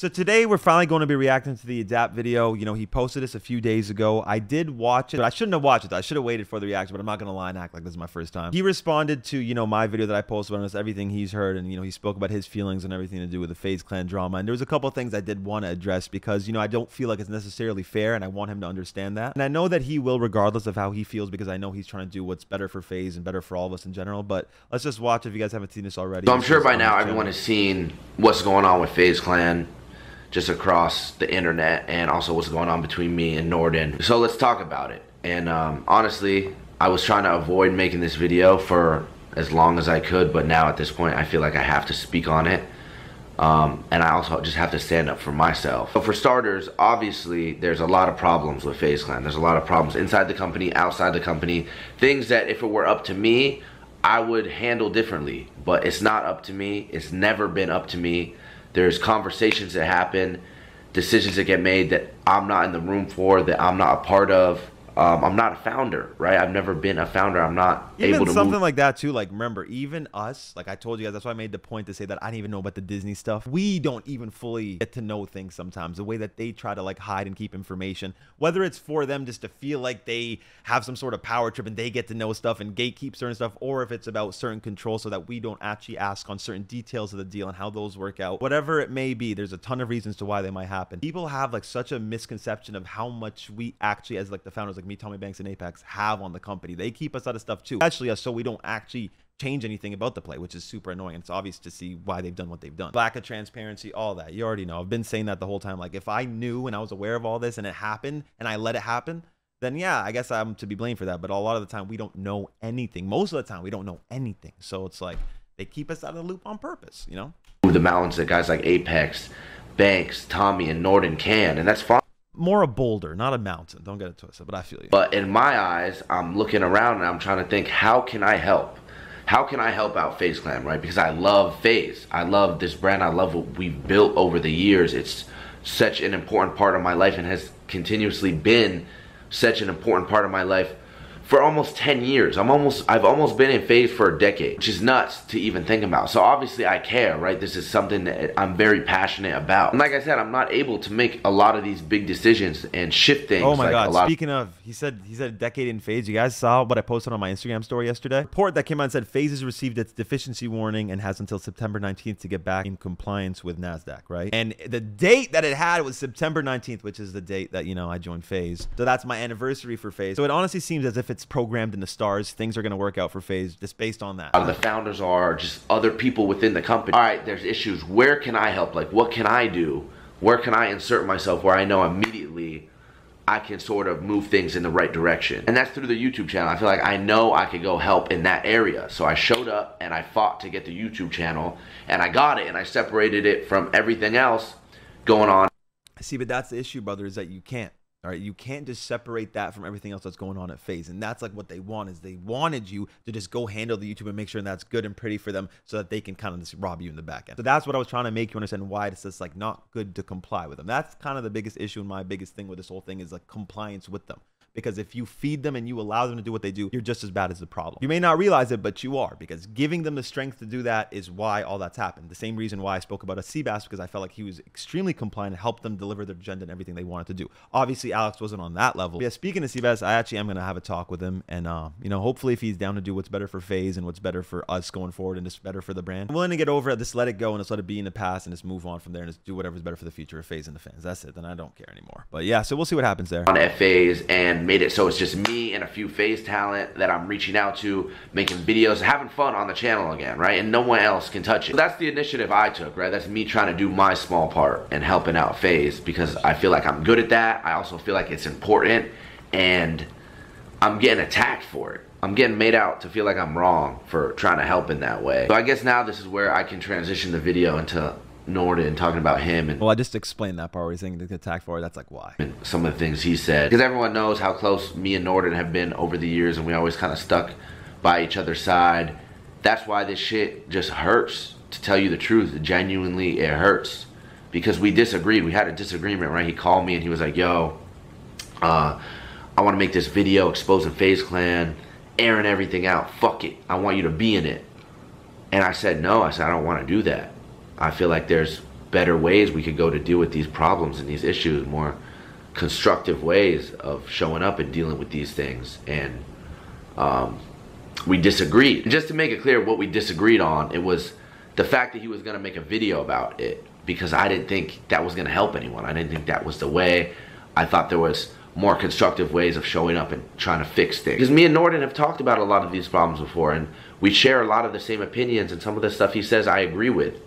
So today we're finally going to be reacting to the Adapt video. You know, he posted this a few days ago. I did watch it, but I shouldn't have watched it. I should have waited for the reaction, but I'm not going to lie and act like this is my first time. He responded to, you know, my video that I posted on this, everything he's heard, and, you know, he spoke about his feelings and everything to do with the FaZe Clan drama. And there was a couple things I did want to address because, you know, I don't feel like it's necessarily fair, and I want him to understand that. And I know that he will regardless of how he feels because I know he's trying to do what's better for FaZe and better for all of us in general. But let's just watch if you guys haven't seen this already. So I'm sure by now everyone has seen what's going on with FaZe Clan just across the internet and also what's going on between me and Nordan. So let's talk about it. And um, honestly, I was trying to avoid making this video for as long as I could, but now at this point, I feel like I have to speak on it. Um, and I also just have to stand up for myself. So for starters, obviously, there's a lot of problems with FaZe Clan. There's a lot of problems inside the company, outside the company. Things that if it were up to me, I would handle differently. But it's not up to me. It's never been up to me. There's conversations that happen, decisions that get made that I'm not in the room for, that I'm not a part of. Um, I'm not a founder, right? I've never been a founder. I'm not even able to something move. like that too. Like remember, even us, like I told you guys, that's why I made the point to say that I didn't even know about the Disney stuff. We don't even fully get to know things sometimes. The way that they try to like hide and keep information, whether it's for them just to feel like they have some sort of power trip and they get to know stuff and gatekeep certain stuff, or if it's about certain control so that we don't actually ask on certain details of the deal and how those work out. Whatever it may be, there's a ton of reasons to why they might happen. People have like such a misconception of how much we actually, as like the founders, like me, Tommy Banks, and Apex have on the company. They keep us out of stuff too, us, so we don't actually change anything about the play, which is super annoying. It's obvious to see why they've done what they've done. Lack of transparency, all that. You already know. I've been saying that the whole time. Like if I knew and I was aware of all this and it happened and I let it happen, then yeah, I guess I'm to be blamed for that. But a lot of the time we don't know anything. Most of the time we don't know anything. So it's like they keep us out of the loop on purpose, you know? The mountains that guys like Apex, Banks, Tommy, and Nordan can, and that's fine. More a boulder, not a mountain. Don't get it twisted, but I feel you. But in my eyes, I'm looking around and I'm trying to think, how can I help? How can I help out FaZe Clan, right? Because I love FaZe. I love this brand. I love what we've built over the years. It's such an important part of my life and has continuously been such an important part of my life for almost 10 years. I'm almost I've almost been in FaZe for a decade, which is nuts to even think about. So obviously I care, right? This is something that I'm very passionate about. And like I said, I'm not able to make a lot of these big decisions and shift things. Oh my like god! Speaking of, he said he said a decade in FaZe. You guys saw what I posted on my Instagram story yesterday. report that came out and said FaZe has received its deficiency warning and has until September 19th to get back in compliance with Nasdaq. Right, and the date that it had was September 19th, which is the date that you know I joined FaZe. So that's my anniversary for FaZe. So it honestly seems as if it's programmed in the stars. Things are going to work out for FaZe just based on that. The founders are just other people within the company. All right, there's issues. Where can I help? Like, what can I do? Where can I insert myself where I know immediately I can sort of move things in the right direction? And that's through the YouTube channel. I feel like I know I could go help in that area. So I showed up and I fought to get the YouTube channel and I got it and I separated it from everything else going on. See, but that's the issue, brother, is that you can't. All right, you can't just separate that from everything else that's going on at FaZe, and that's like what they want is they wanted you to just go handle the YouTube and make sure that's good and pretty for them, so that they can kind of just rob you in the back end. So that's what I was trying to make you understand why it's just like not good to comply with them. That's kind of the biggest issue and my biggest thing with this whole thing is like compliance with them because if you feed them and you allow them to do what they do, you're just as bad as the problem. You may not realize it, but you are because giving them the strength to do that is why all that's happened. The same reason why I spoke about a Seabass because I felt like he was extremely compliant and helped them deliver their agenda and everything they wanted to do. Obviously, Alex wasn't on that level. But yeah, speaking of Seabass, I actually am going to have a talk with him and, uh, you know, hopefully if he's down to do what's better for FaZe and what's better for us going forward and just better for the brand, I'm willing to get over it, just let it go and just let it be in the past and just move on from there and just do whatever's better for the future of FaZe and the fans. That's it. Then I don't care anymore. But yeah, so we'll see what happens there. On FaZe and made it so it's just me and a few FaZe talent that I'm reaching out to, making videos, having fun on the channel again, right? And no one else can touch it. So that's the initiative I took, right? That's me trying to do my small part and helping out FaZe because I feel like I'm good at that. I also feel like it's important and I'm getting attacked for it. I'm getting made out to feel like I'm wrong for trying to help in that way. So I guess now this is where I can transition the video into Nordan talking about him and well, I just explained that part where he's saying the attack for it. That's like why. And some of the things he said because everyone knows how close me and Nordan have been over the years, and we always kind of stuck by each other's side. That's why this shit just hurts. To tell you the truth, genuinely, it hurts because we disagreed. We had a disagreement, right? He called me and he was like, "Yo, uh, I want to make this video exposing FaZe Clan, airing everything out. Fuck it, I want you to be in it." And I said, "No." I said, "I don't want to do that." I feel like there's better ways we could go to deal with these problems and these issues, more constructive ways of showing up and dealing with these things. And um, we disagreed. Just to make it clear what we disagreed on, it was the fact that he was going to make a video about it because I didn't think that was going to help anyone. I didn't think that was the way. I thought there was more constructive ways of showing up and trying to fix things. Because me and Nordan have talked about a lot of these problems before and we share a lot of the same opinions and some of the stuff he says I agree with.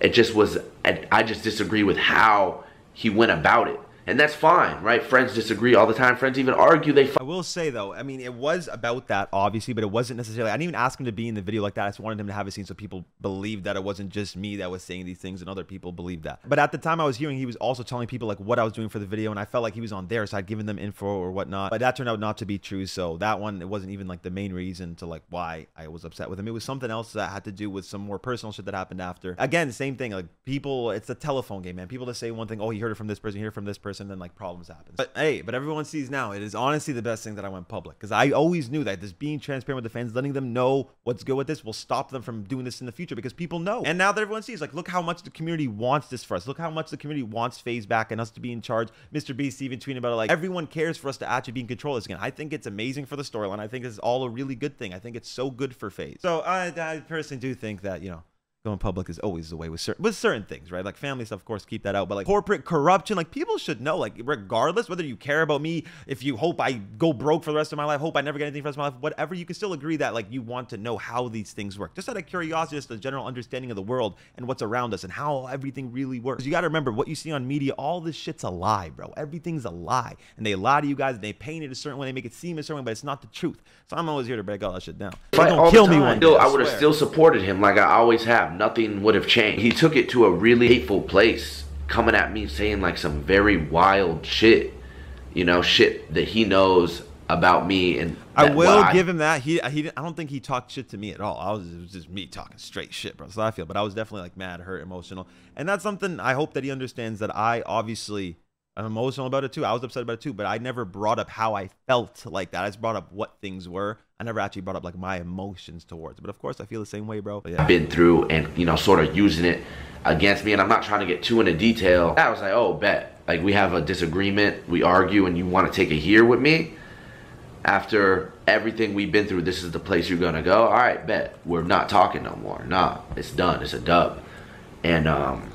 It just was, I just disagree with how he went about it and that's fine, right? Friends disagree all the time. Friends even argue. They. I will say though, I mean, it was about that obviously, but it wasn't necessarily. I didn't even ask him to be in the video like that. I just wanted him to have a scene so people believed that it wasn't just me that was saying these things, and other people believed that. But at the time I was hearing, he was also telling people like what I was doing for the video, and I felt like he was on there their side, giving them info or whatnot. But that turned out not to be true. So that one, it wasn't even like the main reason to like why I was upset with him. It was something else that had to do with some more personal shit that happened after. Again, same thing. Like people, it's a telephone game, man. People just say one thing, oh, he heard it from this person, he heard it from this person, then like problems happen. But hey, but everyone sees now. It is honestly the best thing that I went public because I always knew that this being transparent with the fans, letting them know what's good with this, will stop them from doing this in the future because people know. And now that everyone sees, like, look how much the community wants this for us. Look how much the community wants FaZe back and us to be in charge. Mr. Beast even tweeting about it, like everyone cares for us to actually be in control of this again. I think it's amazing for the storyline. I think it's all a really good thing. I think it's so good for FaZe. So I, I personally do think that you know going public is always the way with certain with certain things, right? Like family stuff, of course, keep that out. But like corporate corruption, like people should know, like regardless whether you care about me, if you hope I go broke for the rest of my life, hope I never get anything for the rest of my life, whatever, you can still agree that like you want to know how these things work. Just out of curiosity, just a general understanding of the world and what's around us and how everything really works. You got to remember what you see on media, all this shit's a lie, bro. Everything's a lie, and they lie to you guys. And they paint it a certain way, they make it seem a certain way, but it's not the truth. So I'm always here to break all that shit down. They don't kill me one day. I, I would have still supported him like I always have. Nothing would have changed. He took it to a really hateful place, coming at me saying like some very wild shit, you know, shit that he knows about me and I will give him that he he I don't think he talked shit to me at all. I was it was just me talking straight shit, bro. So I feel, but I was definitely like mad, hurt, emotional, and that's something I hope that he understands that I obviously I'm emotional about it too. I was upset about it too, but I never brought up how I felt like that. I just brought up what things were. I never actually brought up like my emotions towards it. But of course, I feel the same way, bro. Yeah. Been through and you know, sort of using it against me, and I'm not trying to get too into detail. I was like, oh, bet. Like we have a disagreement, we argue, and you want to take a here with me. After everything we've been through, this is the place you're gonna go. All right, bet. We're not talking no more. Nah, it's done. It's a dub. And um,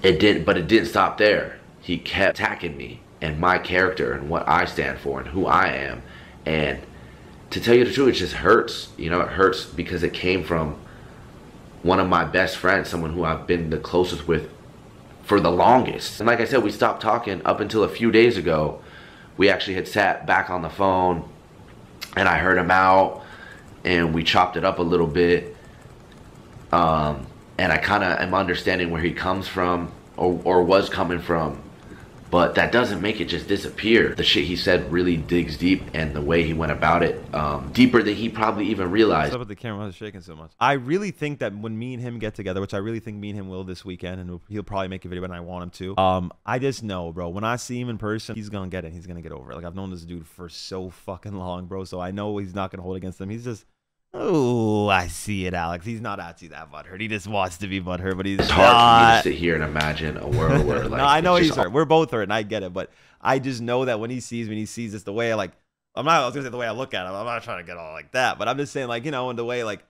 it didn't, but it didn't stop there he kept attacking me and my character and what I stand for and who I am. And to tell you the truth, it just hurts. You know, it hurts because it came from one of my best friends, someone who I've been the closest with for the longest. And like I said, we stopped talking up until a few days ago. We actually had sat back on the phone and I heard him out and we chopped it up a little bit. Um, and I kind of am understanding where he comes from or, or was coming from but that doesn't make it just disappear. The shit he said really digs deep, and the way he went about it, um, deeper than he probably even realized. What's up with the camera shaking so much? I really think that when me and him get together, which I really think me and him will this weekend, and he'll probably make a video, and I want him to. Um, I just know, bro. When I see him in person, he's gonna get it. He's gonna get over it. Like I've known this dude for so fucking long, bro. So I know he's not gonna hold against him. He's just Oh, I see it, Alex. He's not actually that butthurt. He just wants to be butthurt, but he's it's hard not. for me to sit here and imagine a world where like no, I know he's hurt. We're both hurt, and I get it, but I just know that when he sees me, he sees this the way I like. I'm not. I was gonna say the way I look at him. I'm not trying to get all like that, but I'm just saying like you know in the way like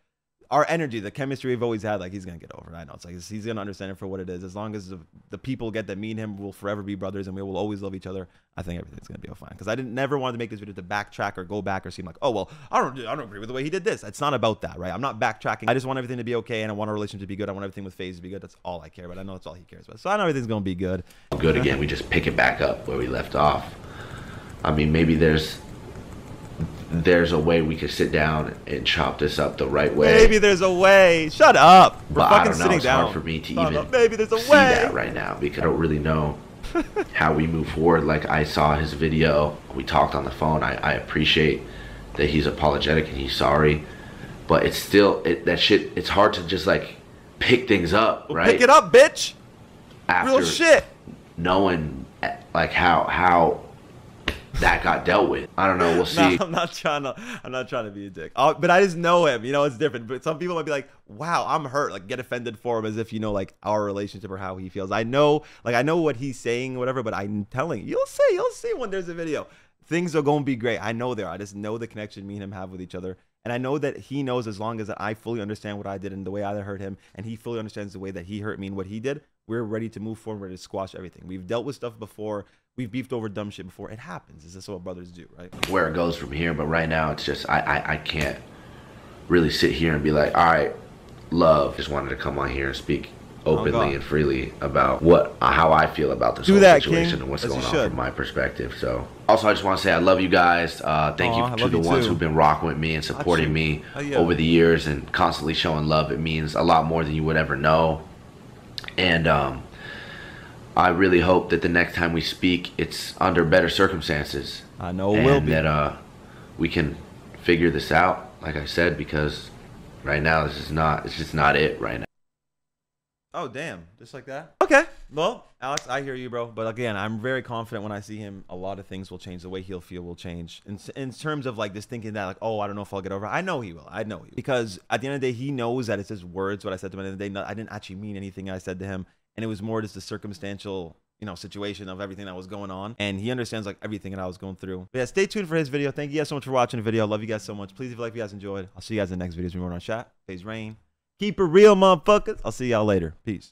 our energy, the chemistry we've always had, like he's gonna get over it. I know it's like he's gonna understand it for what it is. As long as the, the people get that meet him will forever be brothers and we will always love each other. I think everything's gonna be all fine. Because I didn't never want to make this video to backtrack or go back or seem like, oh well, I don't I don't agree with the way he did this. It's not about that, right? I'm not backtracking. I just want everything to be okay and I want our relationship to be good. I want everything with FaZe to be good. That's all I care about. I know that's all he cares about. So I know everything's gonna be good. Good again. we just pick it back up where we left off. I mean, maybe there's there's a way we could sit down and chop this up the right way. Maybe there's a way. Shut up. We're but fucking I don't know. sitting it's down. hard for me to Shut even up. Maybe there's a see way. that right now because I don't really know how we move forward. Like I saw his video. We talked on the phone. I, I appreciate that he's apologetic and he's sorry, but it's still it, that shit. It's hard to just like pick things up, well, right? Pick it up, bitch. After Real shit. Knowing like how how that got dealt with. I don't know. We'll see. No, I'm not trying to. I'm not trying to be a dick. i but I just know him. You know, it's different. But some people might be like, "Wow, I'm hurt." Like, get offended for him as if you know, like our relationship or how he feels. I know, like I know what he's saying, whatever. But I'm telling you, you'll see, you'll see when there's a video. Things are gonna be great. I know there. I just know the connection me and him have with each other. And I know that he knows as long as that I fully understand what I did and the way I hurt him, and he fully understands the way that he hurt me and what he did, we're ready to move forward, to squash everything. We've dealt with stuff before. We've beefed over dumb shit before. It happens. Is this what brothers do, right? Where it goes from here, but right now it's just I, I, I can't really sit here and be like, all right, love. Just wanted to come on here and speak openly and freely about what how I feel about this Do whole that, situation King, and what's as going on should. from my perspective. So also I just want to say I love you guys. Uh, thank Aw, I you to the you ones too. who've been rocking with me and supporting me Hell yeah. over the years and constantly showing love. It means a lot more than you would ever know. And um, I really hope that the next time we speak, it's under better circumstances. I know it will be. that uh, we can figure this out. Like I said, because right now this is not. It's just not it right now. Oh damn, just like that. Okay, well, Alex, I hear you, bro. But again, I'm very confident when I see him. A lot of things will change. The way he'll feel will change. In, in terms of like this thinking that, like, oh, I don't know if I'll get over. it. I know he will. I know he will. because at the end of the day, he knows that it's his words. What I said to him at the end of the day, no- I didn't actually mean anything I said to him, and it was more just a circumstantial. You know, situation of everything that was going on, and he understands like everything that I was going through. But yeah, stay tuned for his video. Thank you guys so much for watching the video. I love you guys so much. Please, if you like, if you guys enjoyed, I'll see you guys in the next videos. We more on chat. FaZe Rain. Keep it real, motherfuckers. I'll see y'all later. Peace.